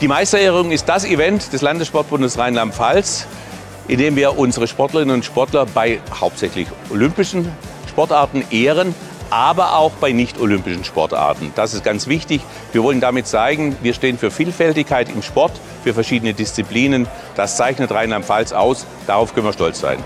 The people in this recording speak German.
Die Meisterehrung ist das Event des Landessportbundes Rheinland-Pfalz, in dem wir unsere Sportlerinnen und Sportler bei hauptsächlich olympischen Sportarten ehren, aber auch bei nicht-olympischen Sportarten. Das ist ganz wichtig. Wir wollen damit zeigen, wir stehen für Vielfältigkeit im Sport, für verschiedene Disziplinen. Das zeichnet Rheinland-Pfalz aus. Darauf können wir stolz sein.